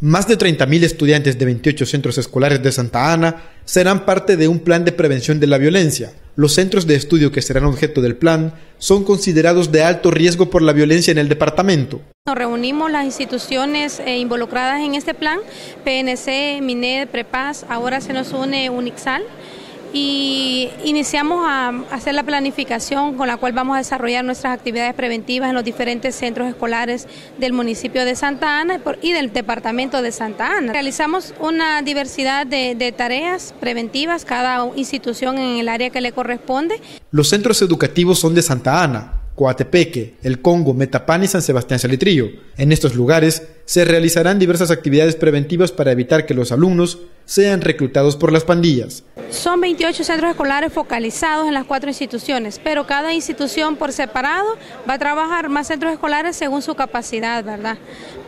Más de 30.000 estudiantes de 28 centros escolares de Santa Ana serán parte de un plan de prevención de la violencia. Los centros de estudio que serán objeto del plan son considerados de alto riesgo por la violencia en el departamento. Nos reunimos las instituciones eh, involucradas en este plan, PNC, MINED, Prepaz, ahora se nos une Unixal y iniciamos a hacer la planificación con la cual vamos a desarrollar nuestras actividades preventivas en los diferentes centros escolares del municipio de Santa Ana y del departamento de Santa Ana. Realizamos una diversidad de, tareas preventivas, cada institución en el área que le corresponde. Los centros educativos son de Santa Ana, Coatepeque, El Congo, Metapán y San Sebastián Salitrillo. En estos lugares se realizarán diversas actividades preventivas para evitar que los alumnos sean reclutados por las pandillas. Son 28 centros escolares focalizados en las cuatro instituciones, pero cada institución por separado va a trabajar más centros escolares según su capacidad, ¿verdad?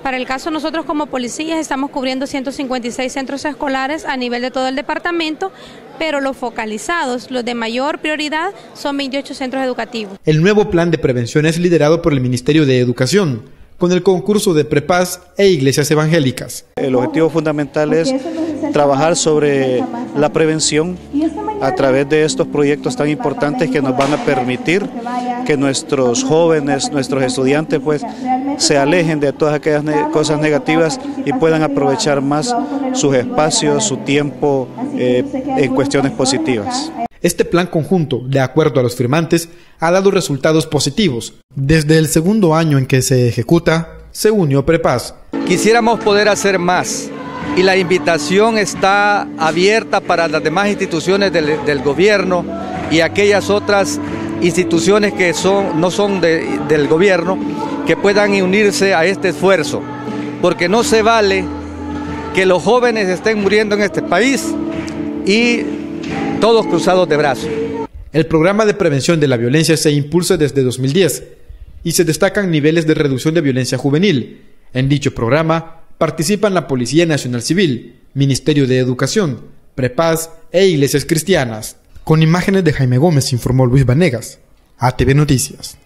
Para el caso nosotros como policías estamos cubriendo 156 centros escolares a nivel de todo el departamento, pero los focalizados, los de mayor prioridad, son 28 centros educativos. El nuevo plan de prevención es liderado por el Ministerio de Educación, con el concurso de Prepaz e iglesias evangélicas. El objetivo fundamental es trabajar sobre la prevención a través de estos proyectos tan importantes que nos van a permitir que nuestros jóvenes, nuestros estudiantes, pues se alejen de todas aquellas cosas negativas y puedan aprovechar más sus espacios, su tiempo eh, en cuestiones positivas. Este plan conjunto, de acuerdo a los firmantes, ha dado resultados positivos. Desde el segundo año en que se ejecuta, se unió Prepaz. Quisiéramos poder hacer más y la invitación está abierta para las demás instituciones del, gobierno y aquellas otras instituciones que son, no son del gobierno que puedan unirse a este esfuerzo, porque no se vale que los jóvenes estén muriendo en este país y todos cruzados de brazos. El programa de prevención de la violencia se impulsa desde 2010 y se destacan niveles de reducción de violencia juvenil. En dicho programa participan la Policía Nacional Civil, Ministerio de Educación, Prepaz e iglesias cristianas. Con imágenes de Jaime Gómez informó Luis Vanegas, ATV Noticias.